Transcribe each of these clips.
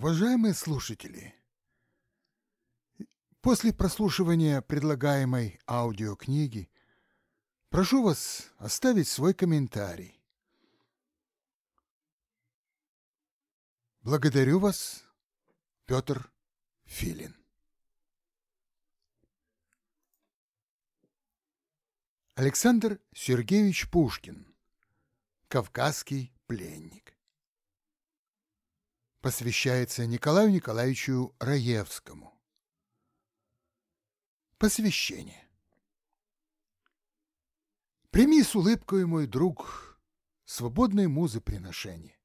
Уважаемые слушатели, после прослушивания предлагаемой аудиокниги прошу вас оставить свой комментарий. Благодарю вас, Петр Филин. Александр Сергеевич Пушкин. Кавказский пленник. Посвящается Николаю Николаевичу Раевскому. Посвящение. Прими с улыбкой, мой друг, свободной музы приношение.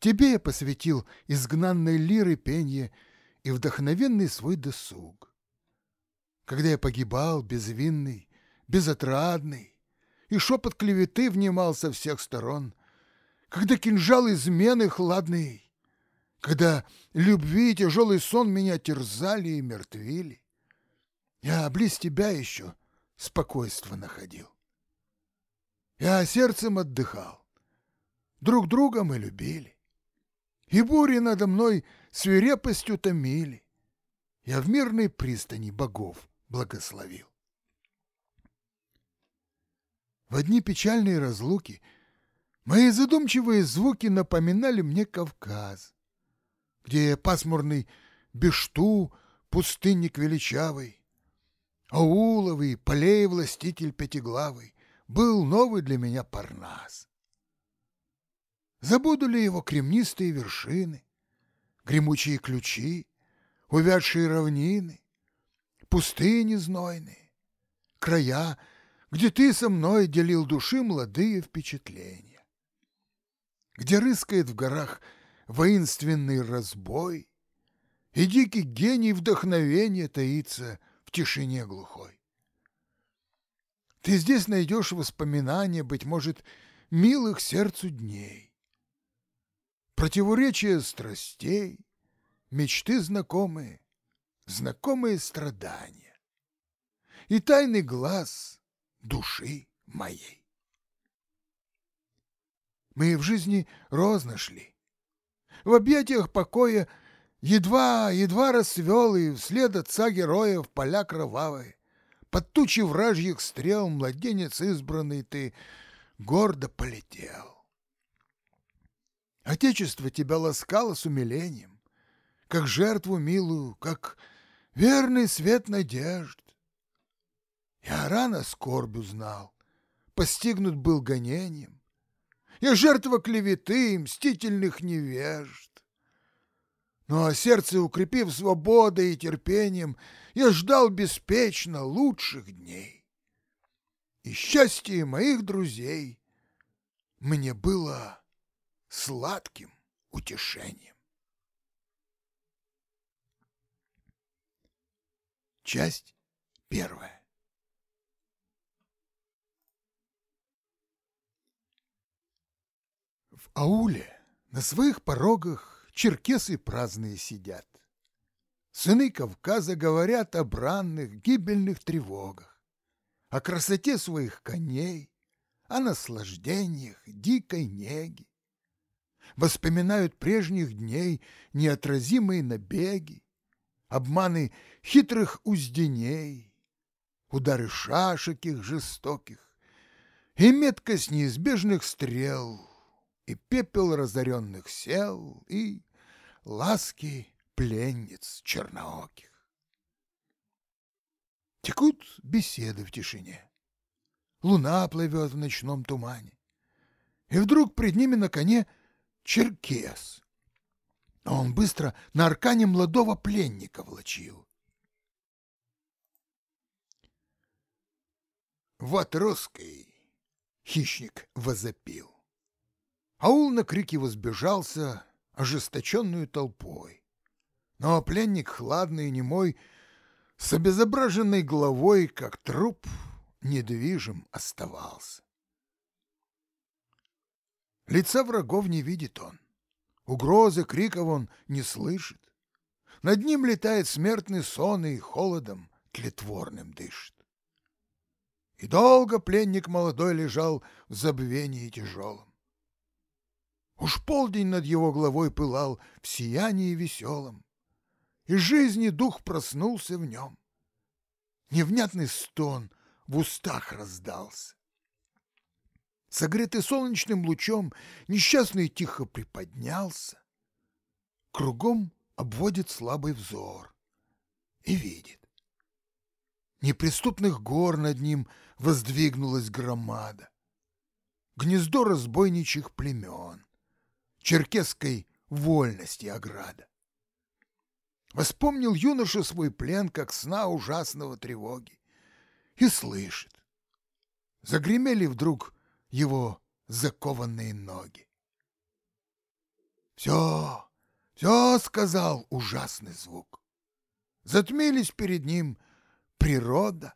Тебе я посвятил изгнанной лиры пенье и вдохновенный свой досуг. Когда я погибал безвинный, безотрадный, и шепот клеветы внимал со всех сторон, когда кинжал измены хладный, когда любви и тяжелый сон меня терзали и мертвили, я близ тебя еще спокойство находил. Я сердцем отдыхал, друг друга мы любили, и бури надо мной свирепостью томили. Я в мирной пристани богов благословил. В одни печальные разлуки мои задумчивые звуки напоминали мне Кавказ, где пасмурный Бешту, пустынник величавый, Ауловый, полей властитель пятиглавый, был новый для меня Парнас. Забуду ли его кремнистые вершины, гремучие ключи, увядшие равнины, пустыни знойные, края, где ты со мной делил души молодые впечатления, где рыскает в горах воинственный разбой, и дикий гений вдохновения таится в тишине глухой. Ты здесь найдешь воспоминания, быть может, милых сердцу дней, противоречия страстей, мечты знакомые, знакомые страдания и тайный глаз — души моей. Мы в жизни розно шли. В объятиях покоя едва-едва рассвел и вслед отца героев поля кровавые. Под тучи вражьих стрел младенец избранный ты гордо полетел. Отечество тебя ласкало с умилением, как жертву милую, как верный свет надежд. Я рано скорбь узнал, постигнут был гонением. Я жертва клеветы и мстительных невежд. Но ну, а сердце укрепив свободой и терпением, я ждал беспечно лучших дней. И счастье моих друзей мне было сладким утешением. Часть первая. Ауле на своих порогах черкесы праздные сидят. Сыны Кавказа говорят о бранных, гибельных тревогах, о красоте своих коней, о наслаждениях, дикой неги. Воспоминают прежних дней неотразимые набеги, обманы хитрых узденей, удары шашек их жестоких и меткость неизбежных стрел — и пепел разоренных сел, и ласки пленниц чернооких. Текут беседы в тишине. Луна плывет в ночном тумане. И вдруг пред ними на коне черкес. А он быстро на аркане молодого пленника влачил. «Вот русский!» — хищник возопил. Аул на крики возбежался ожесточенную толпой. Но пленник, хладный и немой, с обезображенной головой, как труп, недвижим оставался. Лица врагов не видит он, угрозы, криков он не слышит. Над ним летает смертный сон и холодом тлетворным дышит. И долго пленник молодой лежал в забвении тяжелом. Уж полдень над его головой пылал в сиянии веселом, и жизни дух проснулся в нем. Невнятный стон в устах раздался. Согретый солнечным лучом, несчастный тихо приподнялся. Кругом обводит слабый взор и видит. Неприступных гор над ним воздвигнулась громада. Гнездо разбойничьих племен, черкесской вольности ограда. Воспомнил юноша свой плен, как сна ужасного тревоги, и слышит. Загремели вдруг его закованные ноги. «Все, все!» — сказал ужасный звук. Затмились перед ним природа.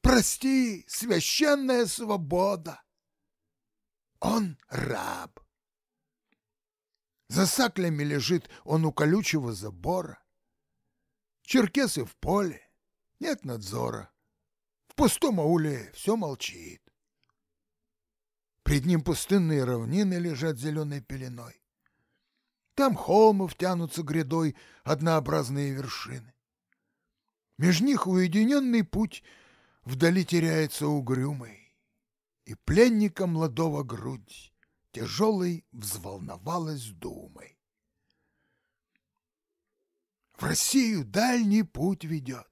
«Прости, священная свобода!» Он раб. За саклями лежит он у колючего забора. Черкесы в поле, нет надзора. В пустом ауле все молчит. Пред ним пустынные равнины лежат зеленой пеленой. Там холмов тянутся грядой однообразные вершины. Меж них уединенный путь вдали теряется угрюмый, и пленника молодого грудь тяжелой взволновалась думой. В Россию дальний путь ведет,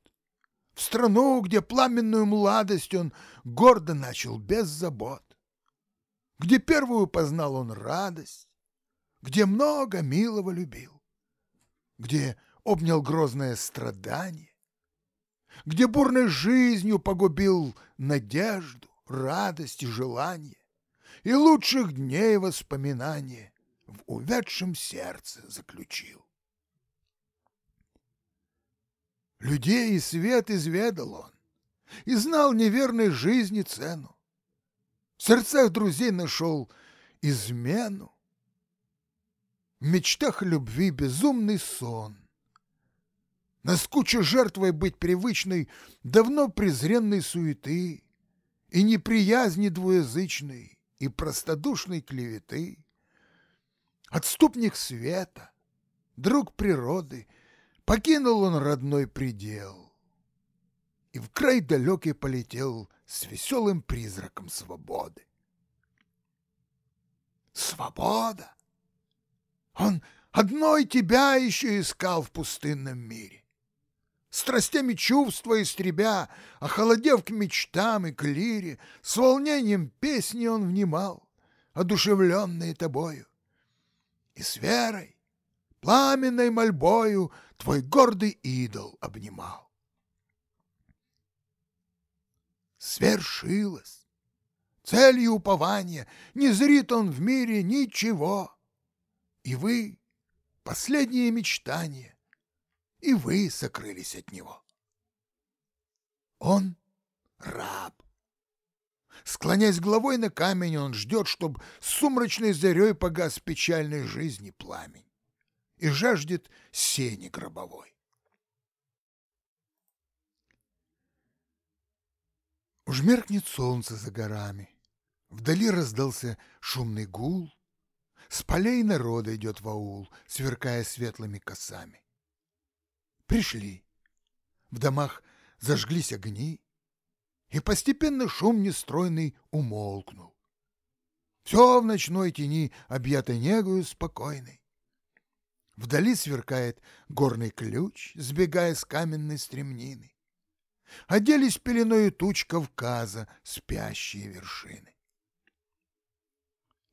в страну, где пламенную младость он гордо начал без забот. Где первую познал он радость, где много милого любил, где обнял грозное страдание, где бурной жизнью погубил надежду, радость и желание, и лучших дней воспоминания в увядшем сердце заключил. Людей и свет изведал он, и знал неверной жизни цену в сердцах друзей нашел измену. В мечтах любви безумный сон. Наскуча жертвой быть привычной давно презренной суеты и неприязни двуязычной и простодушной клеветы. Отступник света, друг природы, покинул он родной предел и в край далекий полетел с веселым призраком свободы. Свобода! Он одной тебя еще искал в пустынном мире. Страстями чувства истребя, охолодев к мечтам и к лире, с волнением песни он внимал, одушевленные тобою. И с верой, пламенной мольбою твой гордый идол обнимал. свершилось. Целью упования не зрит он в мире ничего. И вы — последние мечтания, и вы сокрылись от него. Он — раб. Склонясь головой на камень, он ждет, чтоб сумрачной зарей погас печальной жизни пламень и жаждет сени гробовой. Уж меркнет солнце за горами. Вдали раздался шумный гул. С полей народа идет в аул, сверкая светлыми косами. Пришли. В домах зажглись огни, и постепенно шум нестройный умолкнул. Все в ночной тени, объято негою спокойной. Вдали сверкает горный ключ, сбегая с каменной стремнины оделись пеленою туч Кавказа спящие вершины.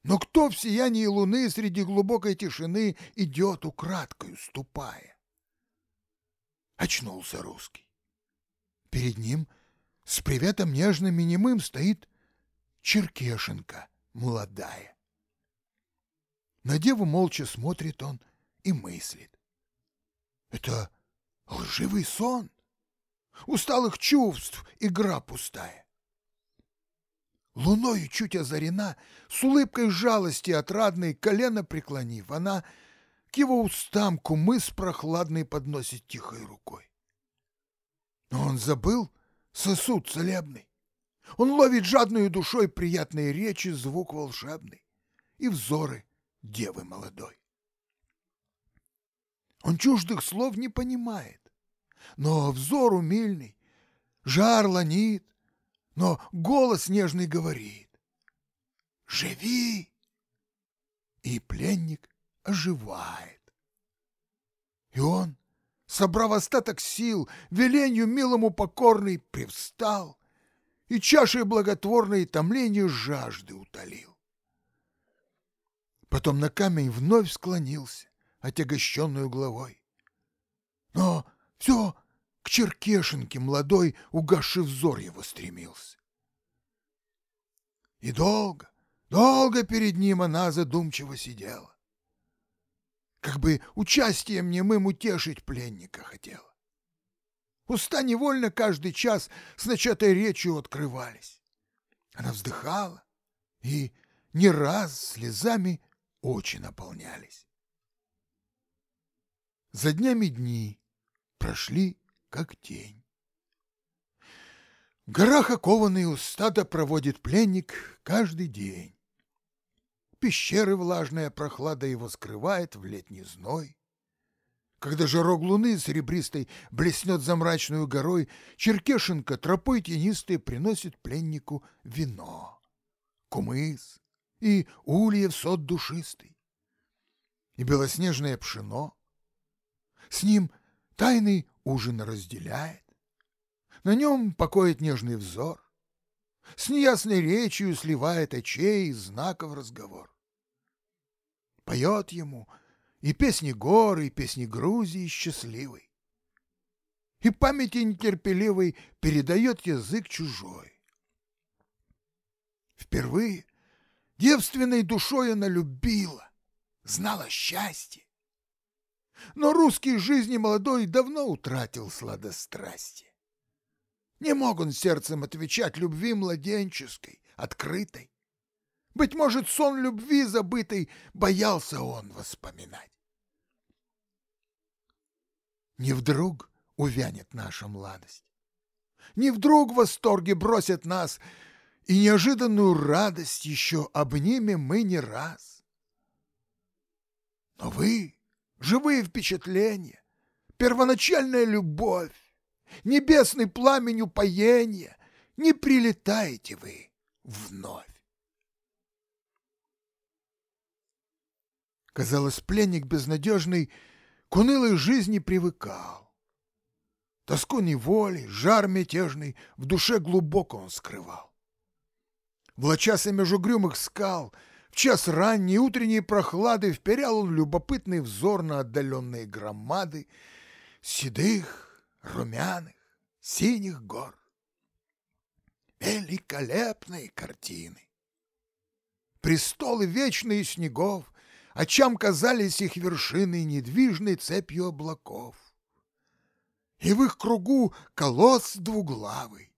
Но кто в сиянии луны среди глубокой тишины идет украдкою ступая? Очнулся русский. Перед ним с приветом нежным и немым стоит Черкешенка молодая. На деву молча смотрит он и мыслит. Это лживый сон усталых чувств игра пустая. Луною чуть озарена, с улыбкой жалости отрадной колено преклонив, она к его устам кумыс прохладный подносит тихой рукой. Но он забыл сосуд целебный. Он ловит жадную душой приятные речи, звук волшебный. и взоры девы молодой. Он чуждых слов не понимает, но взор умильный, жар ланит, но голос нежный говорит «Живи!» И пленник оживает. И он, собрав остаток сил, веленью милому покорный, привстал и чашей благотворной томлению жажды утолил. Потом на камень вновь склонился, отягощенную головой. Но все к черкешенке молодой угасший взор его стремился. И долго, долго перед ним она задумчиво сидела. Как бы участием немым утешить пленника хотела. Уста невольно каждый час с начатой речью открывались. Она вздыхала, и не раз слезами очи наполнялись. За днями дни прошли, как тень. В горах окованные устата проводит пленник каждый день. Пещеры влажная прохлада его скрывает в летний зной. Когда же рог луны серебристой блеснет за мрачную горой, Черкешенко тропой тенистой приносит пленнику вино, кумыс и ульев сот душистый, и белоснежное пшено, с ним тайный ужин разделяет. На нем покоит нежный взор. С неясной речью сливает очей и знаков разговор. Поет ему и песни горы, и песни Грузии счастливой. И памяти нетерпеливой передает язык чужой. Впервые девственной душой она любила, знала счастье. Но русский жизни молодой давно утратил сладострастие. Не мог он сердцем отвечать любви младенческой, открытой. Быть может, сон любви забытой боялся он воспоминать. Не вдруг увянет наша младость, не вдруг в восторге бросят нас, и неожиданную радость еще обнимем мы не раз. Но вы, живые впечатления, первоначальная любовь, небесный пламень упоения, не прилетаете вы вновь. Казалось, пленник безнадежный к унылой жизни привыкал. Тоску неволи, жар мятежный в душе глубоко он скрывал. Влачася меж угрюмых скал — в час ранней утренней прохлады вперял он любопытный взор на отдаленные громады седых, румяных, синих гор. Великолепные картины! Престолы вечные снегов, очам казались их вершины недвижной цепью облаков. И в их кругу колосс двуглавый,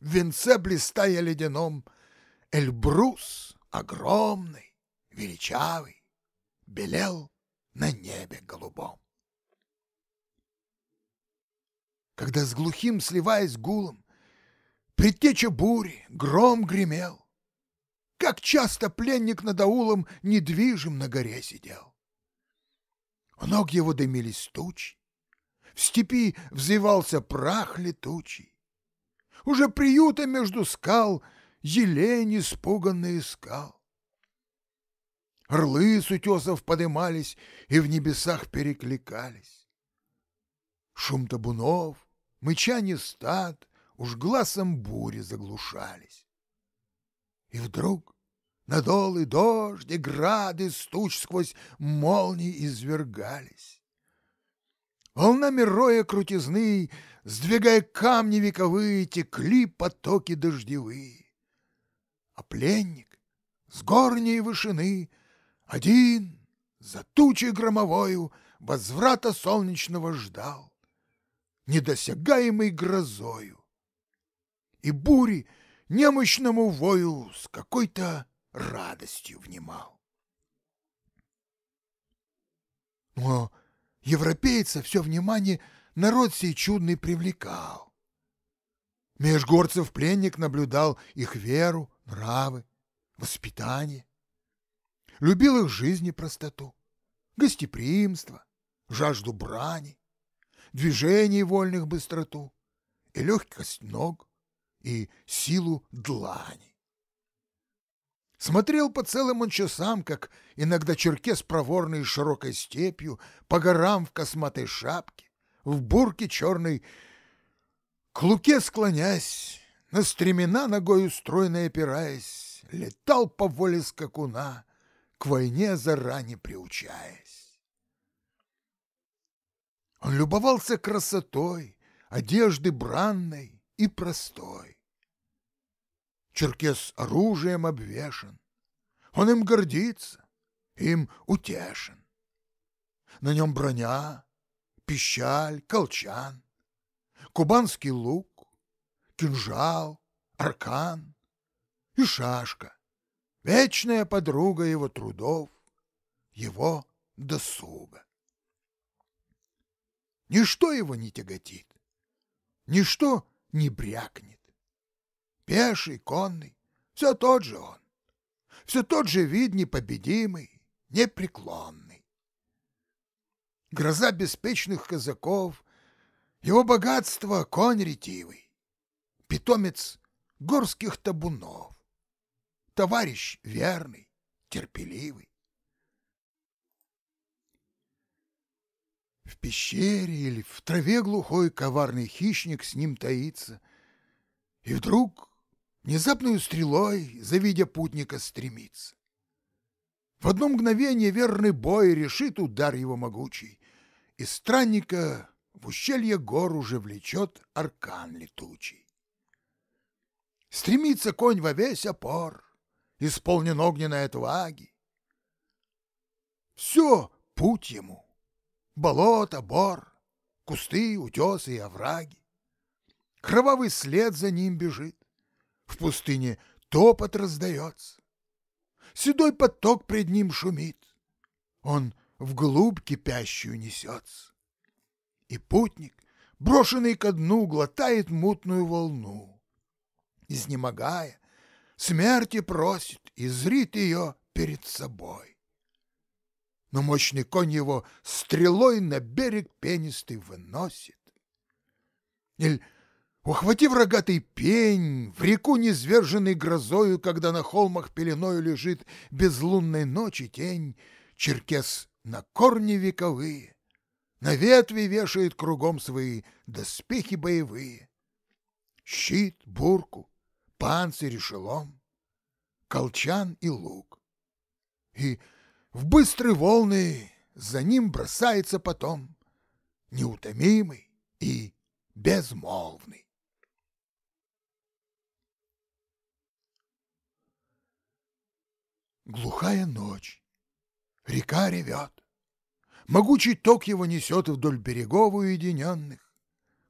в венце блистая ледяном, Эльбрус огромный, величавый, белел на небе голубом. Когда с глухим сливаясь гулом, предтеча бури, гром гремел, как часто пленник над аулом недвижим на горе сидел. У ног его дымились тучи, в степи взвивался прах летучий. Уже приюта между скал — елень испуганно искал. Орлы с утесов подымались и в небесах перекликались. Шум табунов, мычание стад уж глазом бури заглушались. И вдруг надолы дождь и грады стуч сквозь молнии извергались. Волнами роя крутизны, сдвигая камни вековые, текли потоки дождевые а пленник с горней вышины один за тучей громовою возврата солнечного ждал, недосягаемый грозою. И бури немощному вою с какой-то радостью внимал. Но европейца все внимание народ сей чудный привлекал. Меж горцев пленник наблюдал их веру, нравы, воспитание. любил их жизни простоту, гостеприимство, жажду брани, движений вольных быстроту и легкость ног, и силу длани. Смотрел по целым он часам, как иногда черкес проворный широкой степью, по горам в косматой шапке, в бурке черной, к луке склонясь, на стремена ногой устроенной опираясь, летал по воле скакуна, к войне заранее приучаясь. Он любовался красотой, одежды бранной и простой. Черкес оружием обвешан, он им гордится, им утешен. На нем броня, пищаль, колчан, кубанский лук, кинжал, аркан и шашка, вечная подруга его трудов, его досуга. Ничто его не тяготит, ничто не брякнет. Пеший, конный, все тот же он, все тот же вид непобедимый, непреклонный. Гроза беспечных казаков, его богатство — конь ретивый, питомец горских табунов, товарищ верный, терпеливый. В пещере или в траве глухой коварный хищник с ним таится, и вдруг внезапную стрелой, завидя путника, стремится. В одно мгновение верный бой решит удар его могучий, и странника в ущелье гор уже влечет аркан летучий. Стремится конь во весь опор, исполнен огненной отваги. Все путь ему — болото, бор, кусты, утесы и овраги. Кровавый след за ним бежит, в пустыне топот раздается. Седой поток пред ним шумит, он вглубь кипящую несется. И путник, брошенный ко дну, глотает мутную волну изнемогая, смерти просит и зрит ее перед собой. Но мощный конь его стрелой на берег пенистый выносит. Или, ухватив рогатый пень, в реку низверженный грозою, когда на холмах пеленою лежит безлунной ночи тень, черкес на корни вековые, на ветви вешает кругом свои доспехи боевые. Щит, бурку, панцирь и шелом, колчан и лук. И в быстрые волны за ним бросается потом неутомимый и безмолвный. Глухая ночь, река ревет, могучий ток его несет вдоль берегов уединенных,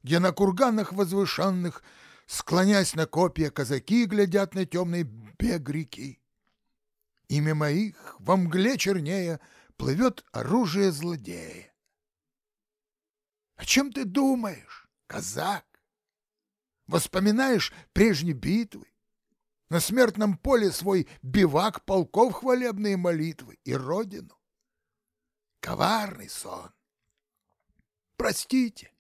где на курганах возвышенных Склонясь на копья, казаки глядят на темный бег реки. И мимо их, во мгле чернее, плывет оружие злодея. О чем ты думаешь, казак? Воспоминаешь прежние битвы? На смертном поле свой бивак полков хвалебные молитвы и родину? Коварный сон. Простите,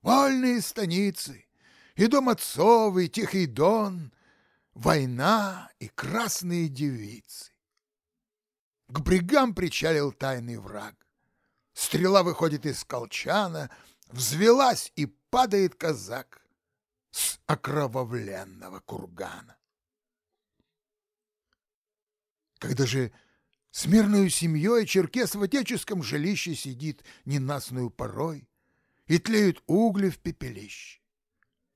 вольные станицы, и дом отцов, и Тихий Дон, война и красные девицы. К брегам причалил тайный враг. Стрела выходит из колчана, взвелась и падает казак с окровавленного кургана. Когда же с мирной семьей черкес в отеческом жилище сидит ненастную порой, и тлеют угли в пепелище.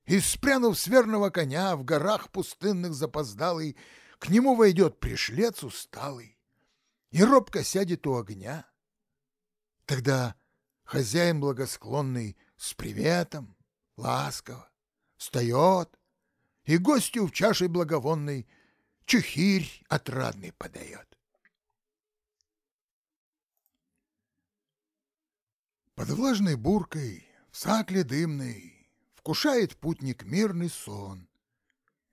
И, спрянув с верного коня, в горах пустынных запоздалый, К нему войдет пришлец усталый и робко сядет у огня. Тогда хозяин благосклонный с приветом, ласково, встает и гостю в чаше благовонной чехирь отрадный подает. Под влажной буркой, в сакле дымной, вкушает путник мирный сон,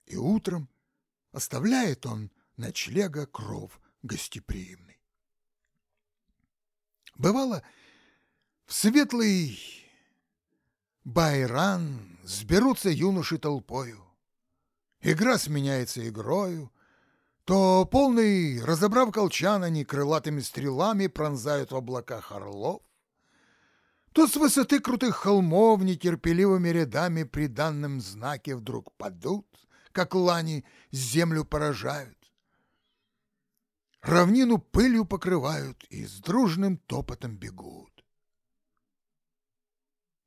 и утром оставляет он ночлега кров гостеприимный. Бывало, в светлый байран сберутся юноши толпою. Игра сменяется игрою, то полный, разобрав колчан, они крылатыми стрелами пронзают в облаках орлов, то с высоты крутых холмов нетерпеливыми рядами при данном знаке вдруг падут, как лани землю поражают. Равнину пылью покрывают и с дружным топотом бегут.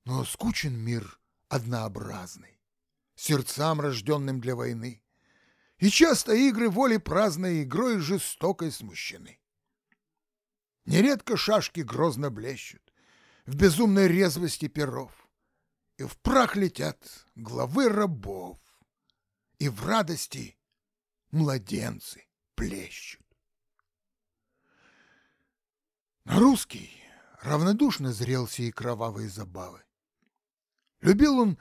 Но скучен мир однообразный, сердцам, рожденным для войны, и часто игры воли праздной игрой жестокой смущены. Нередко шашки грозно блещут, в безумной резвости перов, и в прах летят главы рабов, и в радости младенцы плещут. Но русский равнодушно зрел сей кровавые забавы. Любил он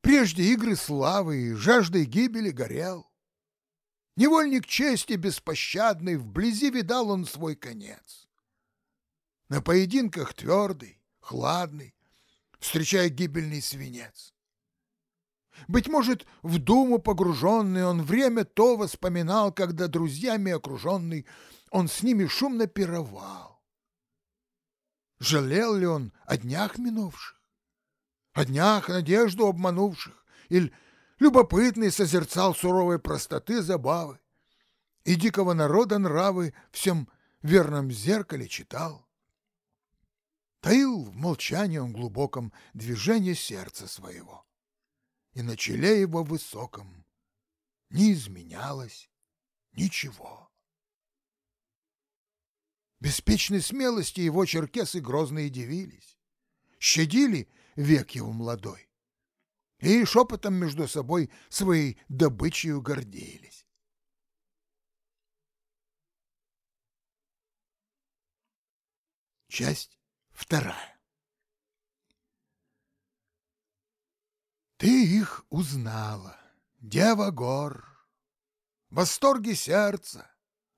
прежде игры славы и жаждой гибели горел. Невольник чести беспощадный, вблизи видал он свой конец. На поединках твердый, хладный, встречая гибельный свинец. Быть может, в думу погруженный он время то воспоминал, когда друзьями окруженный он с ними шумно пировал. Жалел ли он о днях минувших, о днях надежду обманувших, или любопытный созерцал суровой простоты забавы и дикого народа нравы всем верном зеркале читал? Таил в молчании он глубоком движение сердца своего и на челе его высоком не изменялось ничего. Беспечной смелости его черкесы грозные дивились, щадили век его молодой и шепотом между собой своей добычей гордились. Часть вторая. Ты их узнала, дева гор, Восторги сердца,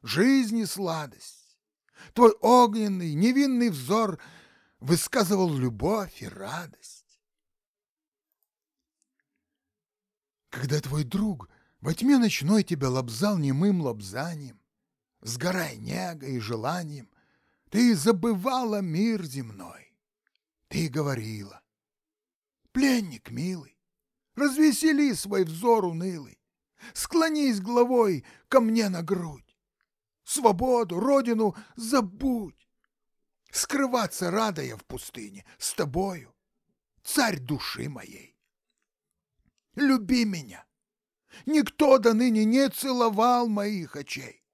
жизни сладость. Твой огненный, невинный взор Высказывал любовь и радость. Когда твой друг во тьме ночной Тебя лобзал немым лобзанием, Сгорая негой и желанием, Ты забывала мир земной. Ты говорила, пленник милый, Развесели свой взор унылый. Склонись головой ко мне на грудь. Свободу, родину забудь. Скрываться рада я в пустыне с тобою, царь души моей. Люби меня. Никто до ныне не целовал моих очей.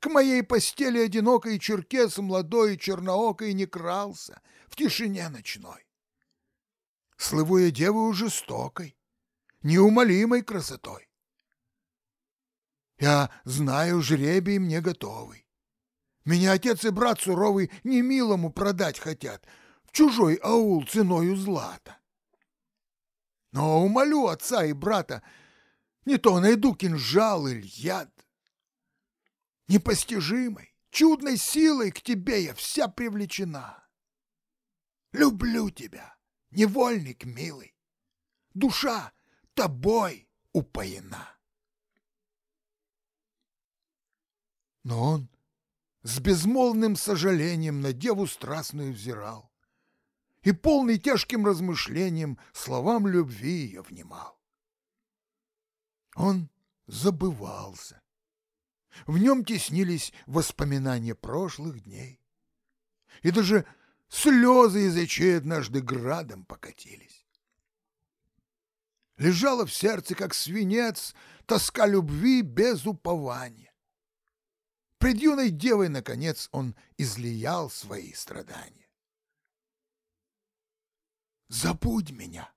К моей постели одинокой черкес молодой и черноокой не крался в тишине ночной слыву я девою жестокой, неумолимой красотой. Я знаю, жребий мне готовый. Меня отец и брат суровый немилому продать хотят, в чужой аул ценою злата. Но умолю отца и брата, не то найду кинжал или яд. Непостижимой, чудной силой к тебе я вся привлечена. Люблю тебя невольник милый, душа тобой упоена. Но он с безмолвным сожалением на деву страстную взирал и полный тяжким размышлением словам любви ее внимал. Он забывался. В нем теснились воспоминания прошлых дней. И даже Слезы из очей однажды градом покатились. Лежала в сердце, как свинец, тоска любви без упования. Пред юной девой, наконец, он излиял свои страдания. Забудь меня,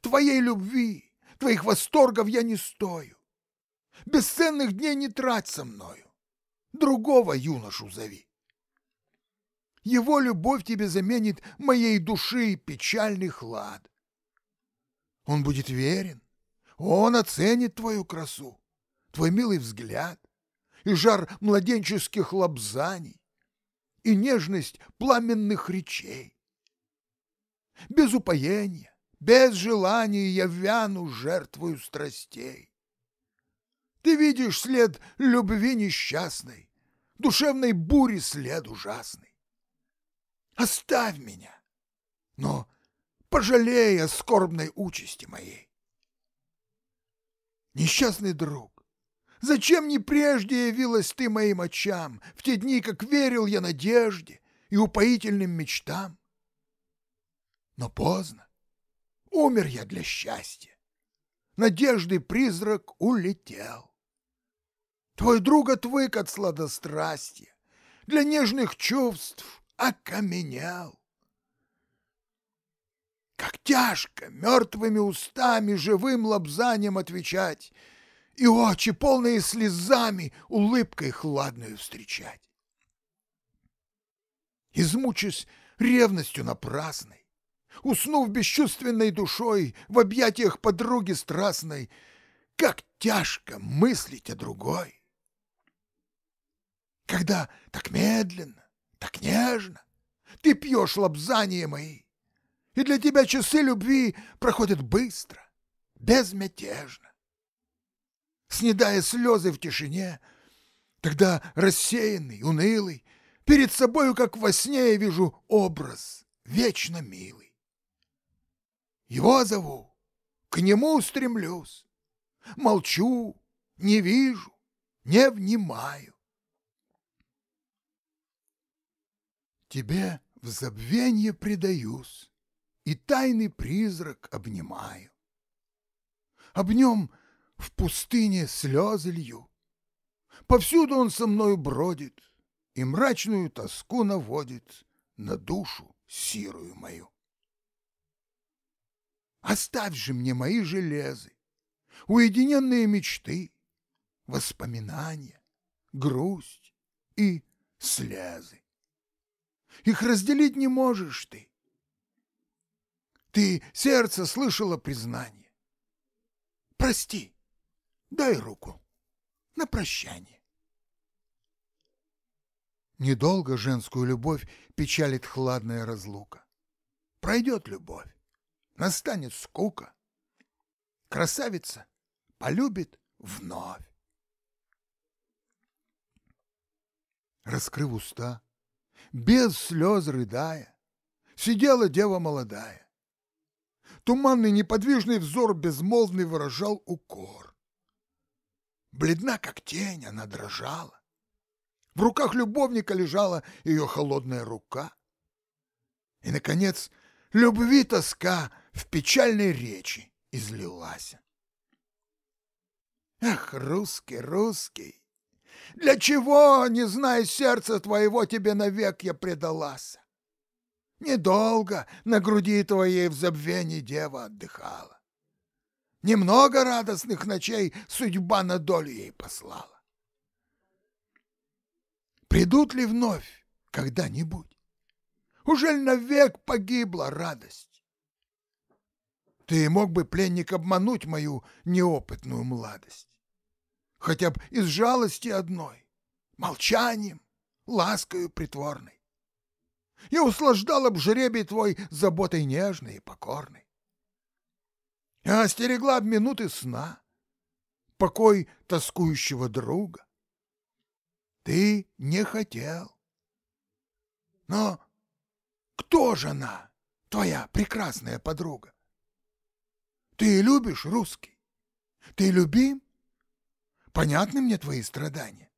твоей любви, твоих восторгов я не стою. Бесценных дней не трать со мною, другого юношу зови. Его любовь тебе заменит моей души печальный хлад. Он будет верен, он оценит твою красу, твой милый взгляд и жар младенческих лобзаний, и нежность пламенных речей. Без упоения, без желания я вяну жертвою страстей. Ты видишь след любви несчастной, душевной бури след ужасный. Оставь меня, но пожалей о скорбной участи моей. Несчастный друг, зачем не прежде явилась ты моим очам, в те дни, как верил я надежде и упоительным мечтам? Но поздно, умер я для счастья, надежды призрак улетел. Твой друг отвык от сладострастия, для нежных чувств окаменел. Как тяжко мертвыми устами живым лобзанием отвечать и очи, полные слезами, улыбкой хладную встречать. Измучусь ревностью напрасной, уснув бесчувственной душой в объятиях подруги страстной, как тяжко мыслить о другой. Когда так медленно, так нежно ты пьешь лобзания мои, и для тебя часы любви проходят быстро, безмятежно. Снедая слезы в тишине, тогда рассеянный, унылый, перед собою, как во сне, я вижу образ вечно милый. Его зову, к нему стремлюсь, молчу, не вижу, не внимаю. Тебе в забвенье предаюсь, и тайный призрак обнимаю. Об нем в пустыне слезы лью. Повсюду он со мною бродит и мрачную тоску наводит на душу сирую мою. Оставь же мне мои железы, уединенные мечты, воспоминания, грусть и слезы. Их разделить не можешь ты. Ты сердце слышала признание. Прости, дай руку на прощание. Недолго женскую любовь печалит хладная разлука. Пройдет любовь, настанет скука. Красавица полюбит вновь. Раскрыв уста, без слез рыдая, сидела дева молодая. Туманный неподвижный взор безмолвный выражал укор. Бледна, как тень, она дрожала. В руках любовника лежала ее холодная рука. И, наконец, любви тоска в печальной речи излилась. Эх, русский, русский, для чего, не зная сердца твоего, тебе навек я предалась? Недолго на груди твоей в забвении дева отдыхала. Немного радостных ночей судьба на долю ей послала. Придут ли вновь когда-нибудь? Ужель навек погибла радость? Ты мог бы, пленник, обмануть мою неопытную младость. Хотя бы из жалости одной, молчанием, ласкою притворной. Я услаждала б жребий твой заботой нежной и покорной. Я остерегла б минуты сна, покой тоскующего друга. Ты не хотел. Но кто же она, твоя прекрасная подруга? Ты любишь русский? Ты любим? Понятны мне твои страдания?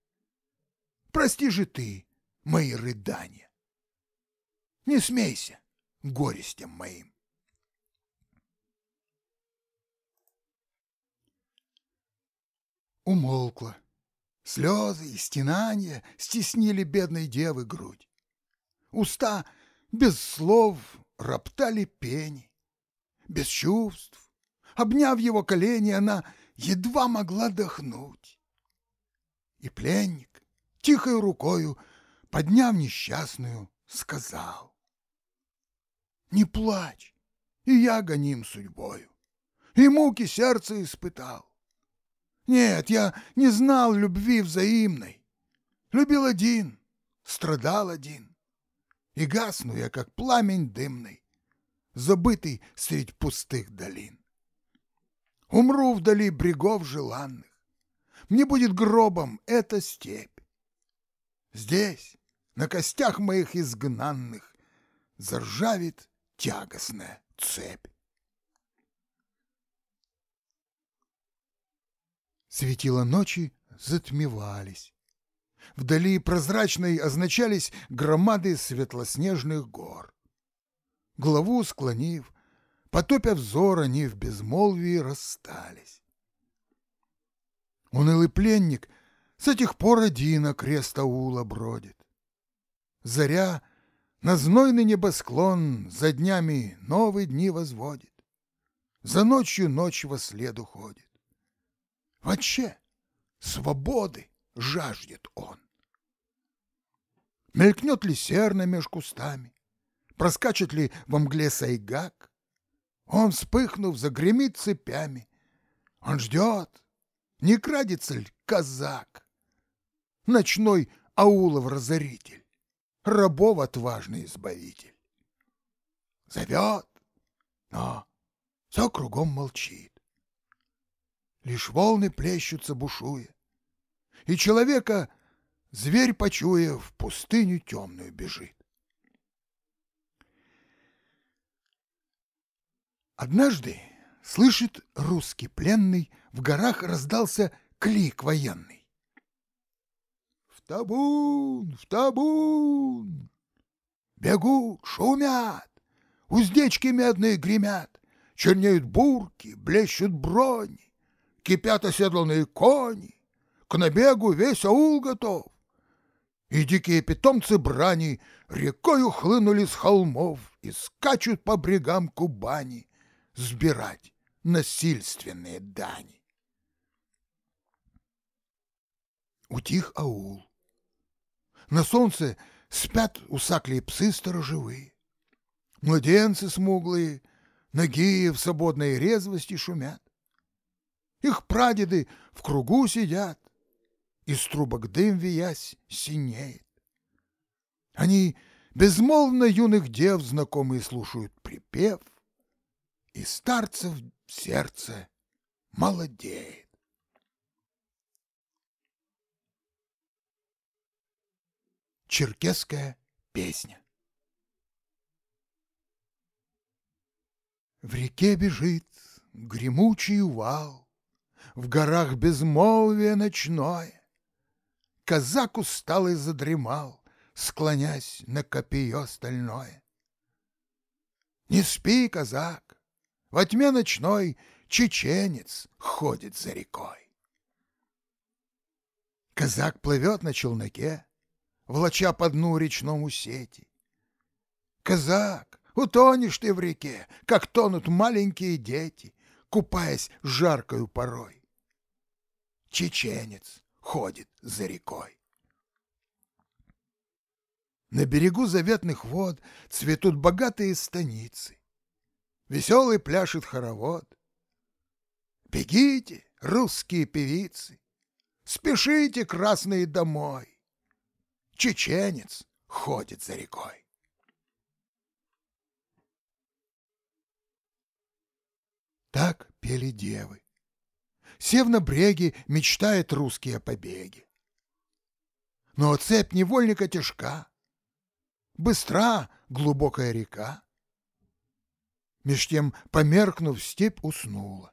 Прости же ты мои рыдания. Не смейся горестям моим. Умолкла. Слезы и стенания стеснили бедной девы грудь. Уста без слов роптали пени. Без чувств, обняв его колени, она едва могла дохнуть. И пленник, тихой рукою, подняв несчастную, сказал не плачь, и я гоним судьбою, и муки сердца испытал. Нет, я не знал любви взаимной, любил один, страдал один. и гасну я, как пламень дымный, забытый средь пустых долин. Умру вдали брегов желанных, мне будет гробом эта степь. Здесь, на костях моих изгнанных, заржавит тягостная цепь. Светила ночи затмевались. Вдали прозрачной означались громады светлоснежных гор. Главу склонив, потопя взор, они в безмолвии расстались. Унылый пленник с этих пор один на крест аула бродит. Заря на знойный небосклон за днями новые дни возводит. За ночью ночь во след уходит. Вообще свободы жаждет он. Мелькнет ли серна меж кустами, проскачет ли во мгле сайгак, он, вспыхнув, загремит цепями. Он ждет, не крадется ли казак, ночной аулов разоритель, рабов отважный избавитель. Зовет, но все кругом молчит. Лишь волны плещутся, бушуя, и человека зверь, почуя, в пустыню темную бежит. Однажды, слышит русский пленный, в горах раздался клик военный. В табун, в табун! Бегут, шумят, уздечки медные гремят, чернеют бурки, блещут брони, кипят оседланные кони, к набегу весь аул готов. И дикие питомцы брани рекою хлынули с холмов и скачут по брегам Кубани сбирать насильственные дани. Утих аул. На солнце спят усаклые псы сторожевые. Младенцы смуглые, ноги в свободной резвости шумят. Их прадеды в кругу сидят, из трубок дым виясь синеет. Они безмолвно юных дев знакомые слушают припев, и старцев сердце молодеет. Черкесская песня В реке бежит гремучий вал, В горах безмолвие ночное. Казак усталый задремал, Склонясь на копье стальное. Не спи, казак, во тьме ночной Чеченец ходит за рекой. Казак плывет на челноке, влача по дну речному сети. Казак, утонешь ты в реке, как тонут маленькие дети, купаясь жаркою порой. Чеченец ходит за рекой. На берегу заветных вод цветут богатые станицы. Веселый пляшет хоровод. Бегите, русские певицы, спешите, красные, домой чеченец ходит за рекой. Так пели девы. Сев на бреге, мечтает русские о побеге. Но цепь невольника тяжка, Быстра глубокая река. Меж тем, померкнув, степь уснула.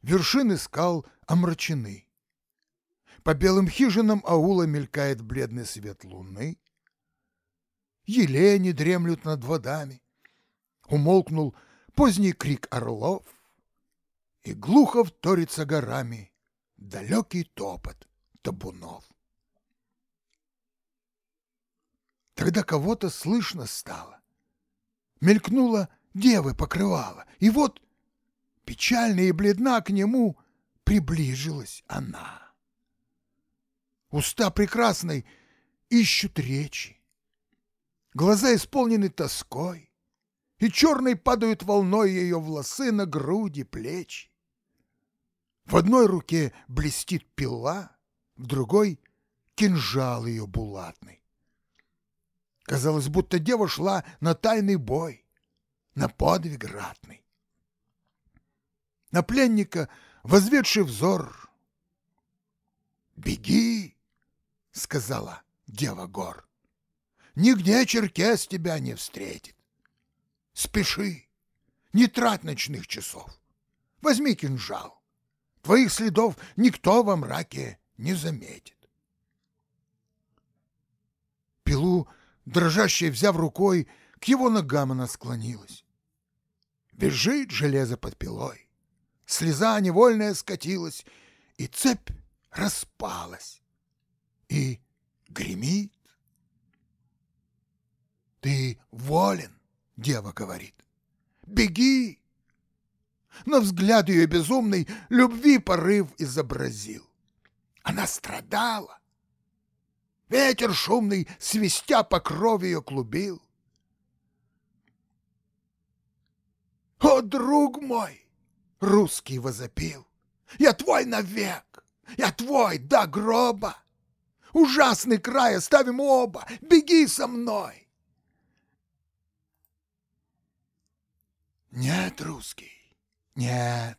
Вершины скал омрачены. По белым хижинам аула мелькает бледный свет луны. Елени дремлют над водами. Умолкнул поздний крик орлов, И глухо вторится горами далекий топот табунов. Тогда кого-то слышно стало. Мелькнула девы покрывала, и вот, печальная и бледна к нему, приближилась она. Уста прекрасной ищут речи. Глаза исполнены тоской, и черной падают волной ее волосы на груди, плечи. В одной руке блестит пила, в другой — кинжал ее булатный. Казалось, будто дева шла на тайный бой, на подвиг ратный. На пленника возведший взор. «Беги!» — сказала дева гор. «Нигде черкес тебя не встретит. Спеши, не трать ночных часов. Возьми кинжал. Твоих следов никто во мраке не заметит. Пилу, дрожащей взяв рукой, к его ногам она склонилась. Бежит железо под пилой. Слеза невольная скатилась, и цепь распалась. И гремит. «Ты волен», — дева говорит. «Беги!» Но взгляд ее безумный любви порыв изобразил. Она страдала. Ветер шумный, свистя по крови ее клубил. «О, друг мой!» — русский возопил. «Я твой навек! Я твой до гроба! Ужасный край оставим оба! Беги со мной!» Нет, русский, нет.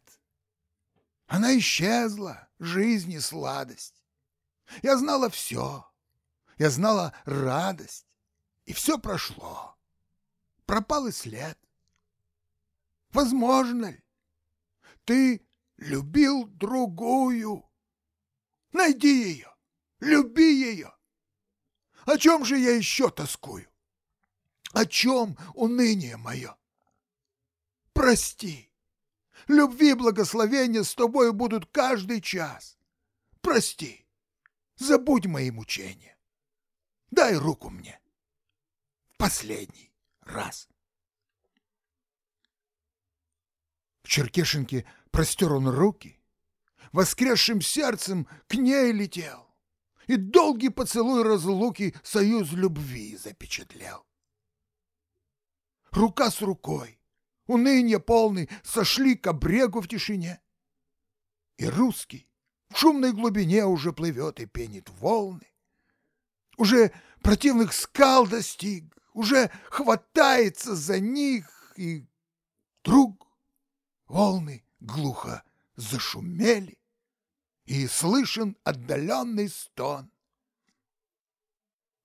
Она исчезла, жизнь и сладость. Я знала все. Я знала радость. И все прошло. Пропал и след. Возможно ли? Ты любил другую. Найди ее. Люби ее. О чем же я еще тоскую? О чем уныние мое? Прости. Любви и благословения с тобой будут каждый час. Прости. Забудь мои мучения. Дай руку мне. Последний раз. В Черкешенке простер он руки, воскресшим сердцем к ней летел и долгий поцелуй разлуки союз любви запечатлел. Рука с рукой, уныние полный, сошли к обрегу в тишине. И русский в шумной глубине уже плывет и пенит волны. Уже противных скал достиг, уже хватается за них, и вдруг волны глухо зашумели, и слышен отдаленный стон.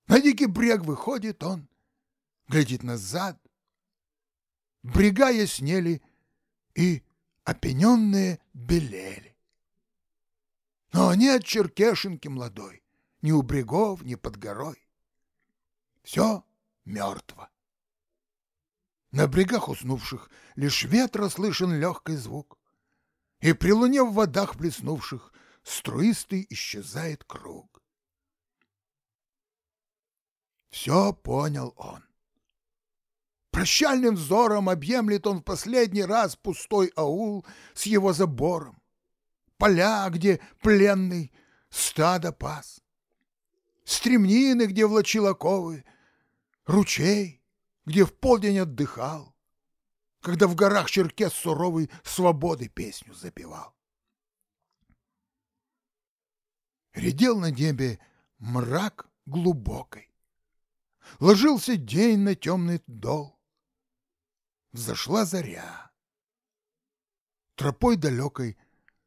На дикий брег выходит он, глядит назад, брега яснели и опененные белели. Но нет черкешенки молодой, ни у брегов, ни под горой. Все мертво. На брегах уснувших лишь ветра слышен легкий звук, и при луне в водах плеснувших струистый исчезает круг. Все понял он. Прощальным взором объемлет он в последний раз пустой аул с его забором, поля, где пленный стадо пас, стремнины, где влачил оковы, ручей, где в полдень отдыхал, когда в горах черкес суровый свободы песню запевал. Редел на небе мрак глубокой, ложился день на темный дол, взошла заря. Тропой далекой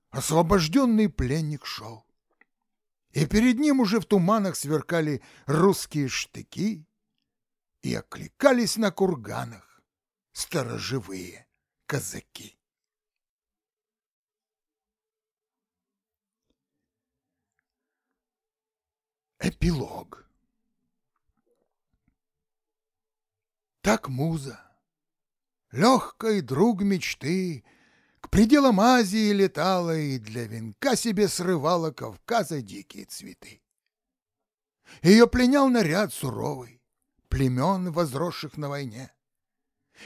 освобожденный пленник шел. И перед ним уже в туманах сверкали русские штыки и окликались на курганах сторожевые казаки. Эпилог Так муза легкой друг мечты, К пределам Азии летала и для венка себе срывала Кавказа дикие цветы. Ее пленял наряд суровый, племен, возросших на войне.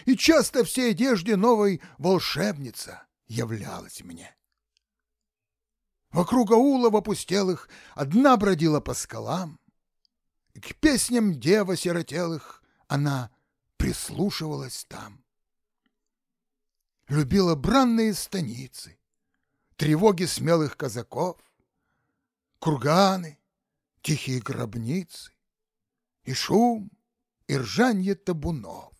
И часто всей одежде новой волшебница являлась мне. Вокруг аула в опустелых одна бродила по скалам, и к песням дева сиротелых она прислушивалась там любила бранные станицы, тревоги смелых казаков, курганы, тихие гробницы и шум, и ржанье табунов.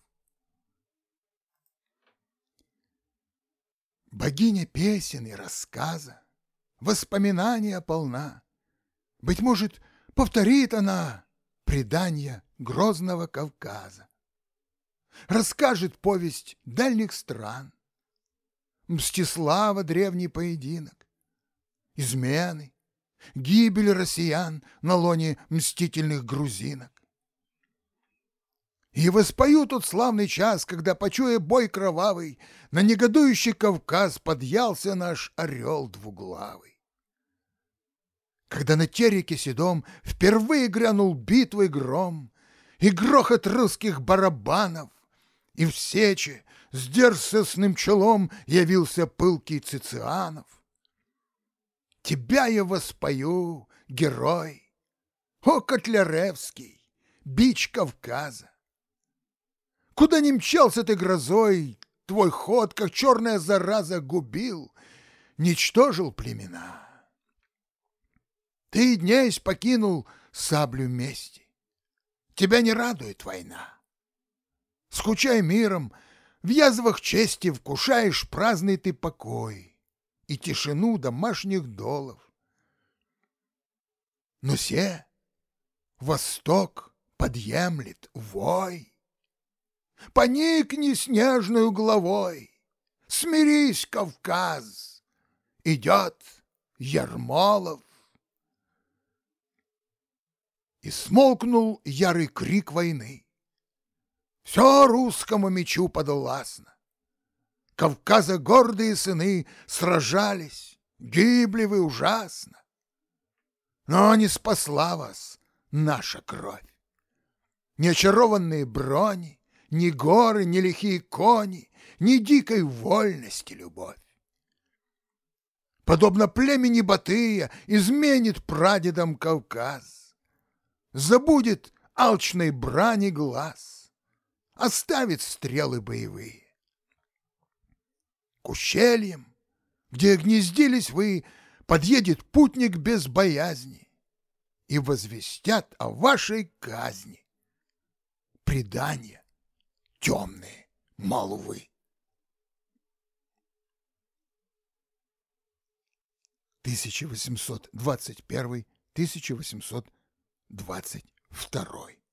Богиня песен и рассказа, воспоминания полна. Быть может, повторит она предания грозного Кавказа. Расскажет повесть дальних стран, Мстислава древний поединок, измены, гибель россиян на лоне мстительных грузинок. И воспою тот славный час, когда, почуя бой кровавый, на негодующий Кавказ подъялся наш орел двуглавый. Когда на тереке седом впервые грянул битвой гром, и грохот русских барабанов, и в сече с дерзостным челом явился пылкий Цицианов. Тебя я воспою, герой, о, Котляревский, бич Кавказа! Куда не мчался ты грозой, твой ход, как черная зараза, губил, ничтожил племена. Ты днесь покинул саблю мести, тебя не радует война. Скучай миром, в язвах чести вкушаешь праздный ты покой и тишину домашних долов. Но се, восток подъемлет вой. Поникни снежную головой, смирись, Кавказ, идет Ермолов. И смолкнул ярый крик войны. Все русскому мечу подвластно. Кавказа гордые сыны сражались, гибли вы ужасно. Но не спасла вас наша кровь. Ни очарованные брони, ни горы, ни лихие кони, ни дикой вольности любовь. Подобно племени Батыя изменит прадедам Кавказ, забудет алчной брани глаз, оставит стрелы боевые к ущельям, где гнездились вы, подъедет путник без боязни и возвестят о вашей казни. Предания темные молвы. 1821-1822